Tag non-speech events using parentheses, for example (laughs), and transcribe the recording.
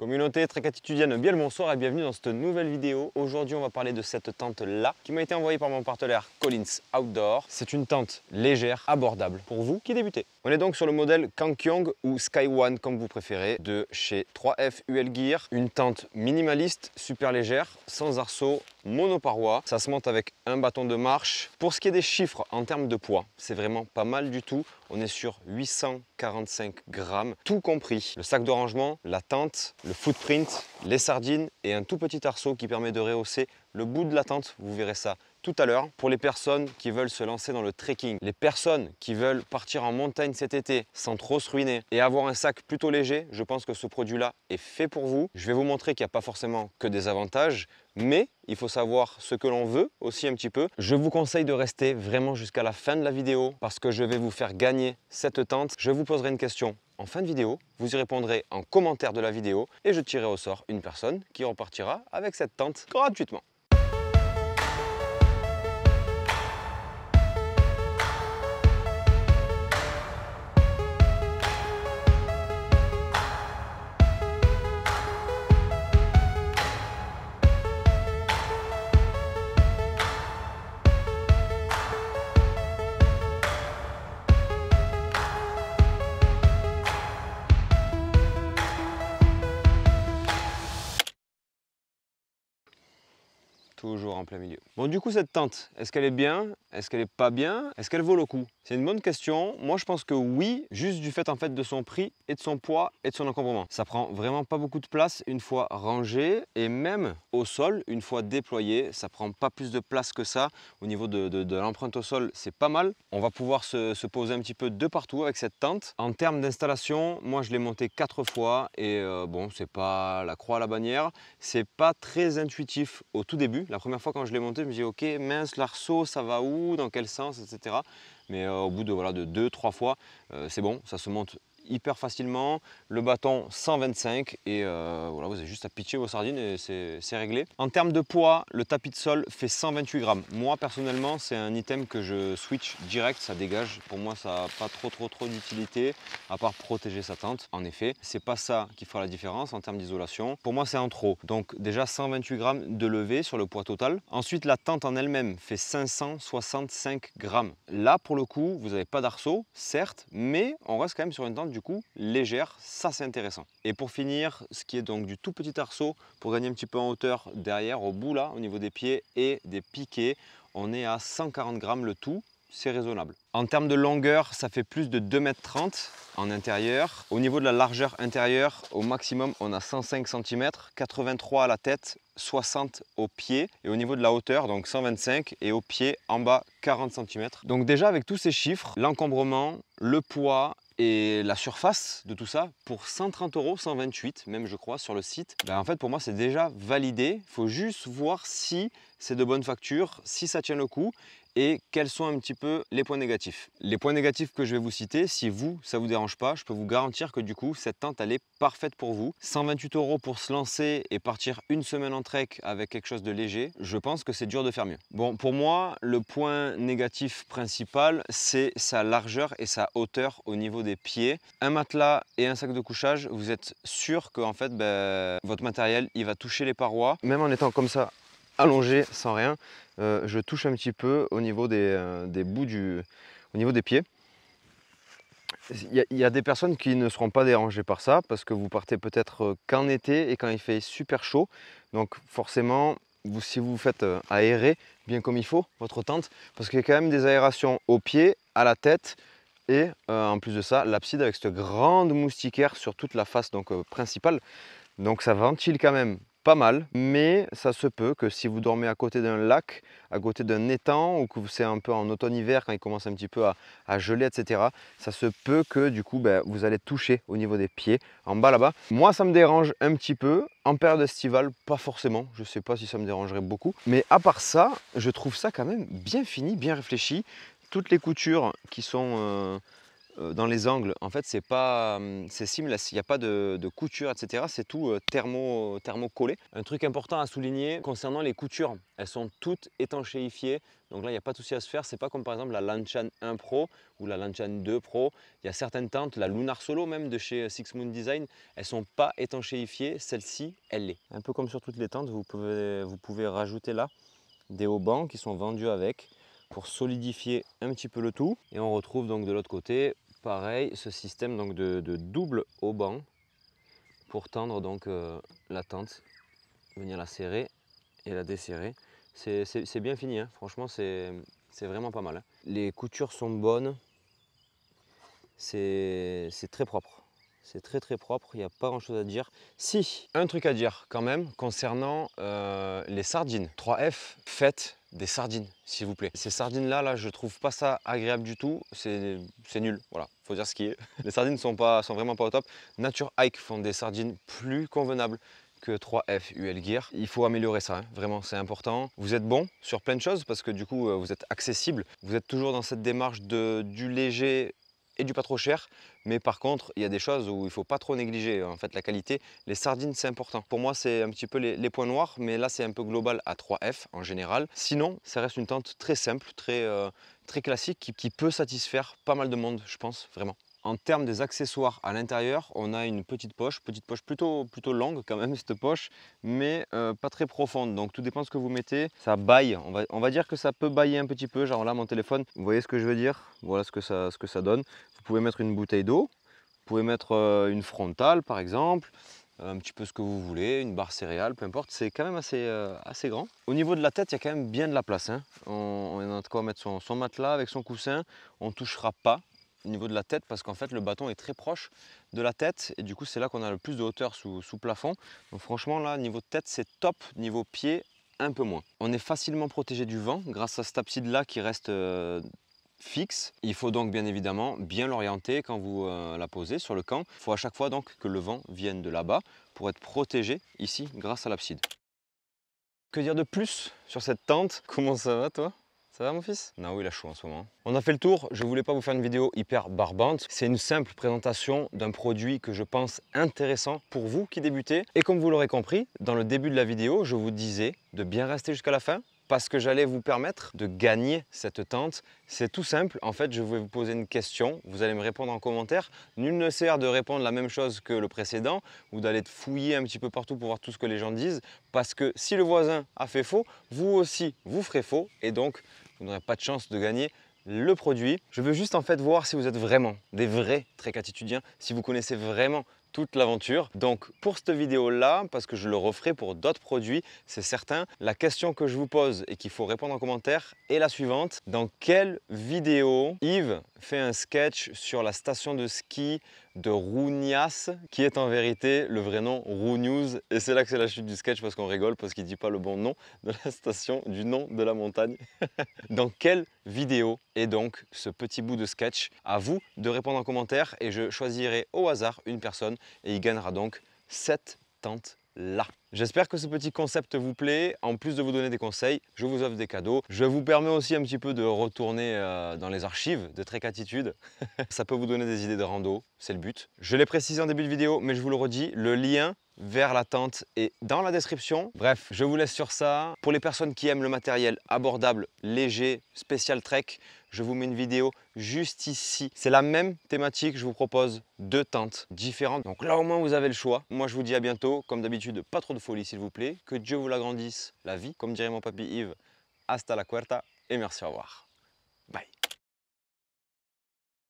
Communauté très attitudienne, bien le bonsoir et bienvenue dans cette nouvelle vidéo. Aujourd'hui on va parler de cette tente là qui m'a été envoyée par mon partenaire Collins Outdoor. C'est une tente légère, abordable pour vous qui débutez. On est donc sur le modèle Kankyong ou Sky One comme vous préférez de chez 3F UL Gear. Une tente minimaliste, super légère, sans arceau, monoparoi. Ça se monte avec un bâton de marche. Pour ce qui est des chiffres en termes de poids, c'est vraiment pas mal du tout. On est sur 845 grammes, tout compris. Le sac de rangement, la tente, le footprint, les sardines et un tout petit arceau qui permet de rehausser le bout de la tente. Vous verrez ça tout à l'heure. Pour les personnes qui veulent se lancer dans le trekking, les personnes qui veulent partir en montagne cet été sans trop se ruiner et avoir un sac plutôt léger, je pense que ce produit-là est fait pour vous. Je vais vous montrer qu'il n'y a pas forcément que des avantages, mais il faut savoir ce que l'on veut aussi un petit peu. Je vous conseille de rester vraiment jusqu'à la fin de la vidéo parce que je vais vous faire gagner cette tente. Je vous poserai une question en fin de vidéo, vous y répondrez en commentaire de la vidéo et je tirerai au sort une personne qui repartira avec cette tente gratuitement. Toujours en plein milieu. Bon, du coup, cette tente, est-ce qu'elle est bien? Est-ce qu'elle est pas bien? Est-ce qu'elle vaut le coup? C'est une bonne question. Moi, je pense que oui, juste du fait en fait de son prix et de son poids et de son encombrement. Ça prend vraiment pas beaucoup de place une fois rangé et même au sol, une fois déployé, ça prend pas plus de place que ça. Au niveau de, l'empreinte au sol, c'est pas mal. On va pouvoir se, poser un petit peu de partout avec cette tente. En termes d'installation, moi, je l'ai montée quatre fois et euh, bon, c'est pas la croix à la bannière. C'est pas très intuitif au tout début la première fois quand je l'ai monté, je me dis ok mince l'arceau ça va où, dans quel sens, etc. Mais euh, au bout de voilà de deux, trois fois, euh, c'est bon, ça se monte hyper facilement. Le bâton 125 et euh, voilà, vous avez juste à pitcher vos sardines et c'est réglé. En termes de poids, le tapis de sol fait 128 grammes. Moi personnellement, c'est un item que je switch direct, ça dégage. Pour moi, ça n'a pas trop trop trop d'utilité à part protéger sa tente. En effet, c'est pas ça qui fera la différence en termes d'isolation. Pour moi, c'est en trop. Donc déjà 128 grammes de levée sur le poids total. Ensuite, la tente en elle-même fait 565 grammes. Là, pour le coup, vous n'avez pas d'arceau, certes, mais on reste quand même sur une tente du coup légère, ça c'est intéressant. Et pour finir, ce qui est donc du tout petit arceau pour gagner un petit peu en hauteur derrière, au bout là, au niveau des pieds et des piquets, on est à 140 grammes le tout, c'est raisonnable. En termes de longueur, ça fait plus de 2,30 m en intérieur. Au niveau de la largeur intérieure, au maximum, on a 105 cm, 83 à la tête, 60 au pied. Et au niveau de la hauteur, donc 125 et au pied, en bas, 40 cm. Donc déjà, avec tous ces chiffres, l'encombrement, le poids et la surface de tout ça, pour 130 euros, 128 même je crois sur le site, ben, en fait pour moi c'est déjà validé. Il faut juste voir si c'est de bonne facture, si ça tient le coup et quels sont un petit peu les points négatifs. Les points négatifs que je vais vous citer, si vous, ça vous dérange pas, je peux vous garantir que du coup, cette tente, elle est parfaite pour vous. 128 euros pour se lancer et partir une semaine en trek avec quelque chose de léger, je pense que c'est dur de faire mieux. Bon, pour moi, le point négatif principal, c'est sa largeur et sa hauteur au niveau des pieds. Un matelas et un sac de couchage, vous êtes sûr que en fait, ben, votre matériel, il va toucher les parois. Même en étant comme ça, allongé, sans rien, euh, je touche un petit peu au niveau des, euh, bouts du, au niveau des pieds. Il y, a des personnes qui ne seront pas dérangées par ça parce que vous partez peut-être euh, qu'en été et quand il fait super chaud. Donc forcément, vous, si vous faites aérer bien comme il faut votre tente, parce qu'il y a quand même des aérations aux pieds, à la tête et en plus de ça, l'abside avec cette grande moustiquaire sur toute la face donc, principale. Donc ça ventile quand même pas mal, mais ça se peut que si vous dormez à côté d'un lac, à côté d'un étang, ou que c'est un peu en automne-hiver quand il commence un petit peu à, geler, etc., ça se peut que du coup ben, vous allez toucher au niveau des pieds, en bas là-bas. Moi ça me dérange un petit peu, en période estivale, pas forcément, je sais pas si ça me dérangerait beaucoup, mais à part ça, je trouve ça quand même bien fini, bien réfléchi. Toutes les coutures qui sont... Euh, dans les angles, en fait, c'est pas, hum, c'est seamless, il n'y a pas de, couture, etc. C'est tout euh, thermo, thermo-collé. Un truc important à souligner concernant les coutures, elles sont toutes étanchéifiées. Donc là, il n'y a pas de souci à se faire. C'est pas comme par exemple la Lanchan 1 Pro ou la Lanchan 2 Pro. Il y a certaines tentes, la Lunar Solo même de chez Six Moon Design, elles sont pas étanchéifiées. Celle-ci, elle l'est. Un peu comme sur toutes les tentes, vous pouvez, vous pouvez rajouter là des haubans qui sont vendus avec pour solidifier un petit peu le tout. Et on retrouve donc de l'autre côté, pareil, ce système donc de, double haut-banc pour tendre donc euh, la tente, venir la serrer et la desserrer. C'est bien fini, hein. franchement c'est vraiment pas mal. Hein. Les coutures sont bonnes, c'est très propre. C'est très très propre, il n'y a pas grand chose à dire. Si, un truc à dire quand même concernant euh, les sardines. 3F, faites des sardines, s'il vous plaît. Ces sardines-là, là, je trouve pas ça agréable du tout. C'est nul, voilà, faut dire ce qui est. (laughs) Les sardines sont, pas, sont vraiment pas au top. Nature Hike font des sardines plus convenables que 3F UL Gear. Il faut améliorer ça, hein. vraiment, c'est important. Vous êtes bon sur plein de choses parce que du coup, euh, vous êtes accessible. Vous êtes toujours dans cette démarche de, du léger et du pas trop cher. Mais par contre, il y a des choses où il faut pas trop négliger en fait la qualité. Les sardines, c'est important. Pour moi, c'est un petit peu les, points noirs, mais là, c'est un peu global à 3F en général. Sinon, ça reste une tente très simple, très, euh, très classique, qui peut satisfaire pas mal de monde, je pense, vraiment. En termes des accessoires à l'intérieur, on a une petite poche, petite poche plutôt, plutôt longue quand même (laughs) cette poche, mais euh, pas très profonde. Donc tout dépend de ce que vous mettez. Ça baille, on va, on va dire que ça peut bailler un petit peu. Genre là mon téléphone, vous voyez ce que je veux dire? Voilà ce que ça, ce que ça donne. Vous pouvez mettre une bouteille d'eau, vous pouvez mettre euh, une frontale par exemple, un petit peu ce que vous voulez, une barre céréale, peu importe, c'est quand même assez, euh, assez grand. Au niveau de la tête, il y a quand même bien de la place. Hein. On, a de quoi mettre son, son matelas avec son coussin, on ne touchera pas au niveau de la tête parce qu'en fait le bâton est très proche de la tête et du coup c'est là qu'on a le plus de hauteur sous, plafond. Donc franchement là niveau tête c'est top, niveau pied un peu moins. On est facilement protégé du vent grâce à cette abside là qui reste euh, fixe. Il faut donc bien évidemment bien l'orienter quand vous euh, la posez sur le camp. Il faut à chaque fois donc que le vent vienne de là-bas pour être protégé ici grâce à l'abside. Que dire de plus sur cette tente? Comment ça va toi? Ça va mon fils? Non, oui, il a chaud en ce moment. On a fait le tour, je voulais pas vous faire une vidéo hyper barbante. C'est une simple présentation d'un produit que je pense intéressant pour vous qui débutez. Et comme vous l'aurez compris, dans le début de la vidéo, je vous disais de bien rester jusqu'à la fin parce que j'allais vous permettre de gagner cette tente. C'est tout simple, en fait je vais vous poser une question, vous allez me répondre en commentaire. Nul ne sert de répondre la même chose que le précédent ou d'aller fouiller un petit peu partout pour voir tout ce que les gens disent parce que si le voisin a fait faux, vous aussi vous ferez faux et donc vous n'aurez pas de chance de gagner le produit. Je veux juste en fait voir si vous êtes vraiment des vrais trek attitudiens, si vous connaissez vraiment toute l'aventure. Donc pour cette vidéo là, parce que je le referai pour d'autres produits, c'est certain, la question que je vous pose et qu'il faut répondre en commentaire est la suivante. Dans quelle vidéo Yves fait un sketch sur la station de ski de Rounias, qui est en vérité le vrai nom News Et c'est là que c'est la chute du sketch parce qu'on rigole, parce qu'il dit pas le bon nom de la station, du nom de la montagne. (laughs) Dans quelle vidéo est donc ce petit bout de sketch? À vous de répondre en commentaire et je choisirai au hasard une personne et il gagnera donc cette tente là. J'espère que ce petit concept vous plaît. En plus de vous donner des conseils, je vous offre des cadeaux. Je vous permets aussi un petit peu de retourner euh, dans les archives de Trek Attitude. (laughs) Ça peut vous donner des idées de rando, c'est le but. Je l'ai précisé en début de vidéo, mais je vous le redis, le lien vers la tente est dans la description. Bref, je vous laisse sur ça. Pour les personnes qui aiment le matériel abordable, léger, spécial trek, je vous mets une vidéo juste ici. C'est la même thématique, je vous propose deux tentes différentes. Donc là au moins vous avez le choix. Moi je vous dis à bientôt. Comme d'habitude, pas trop de folie s'il vous plaît. Que Dieu vous l'agrandisse la vie. Comme dirait mon papy Yves, hasta la cuerta et merci, au revoir.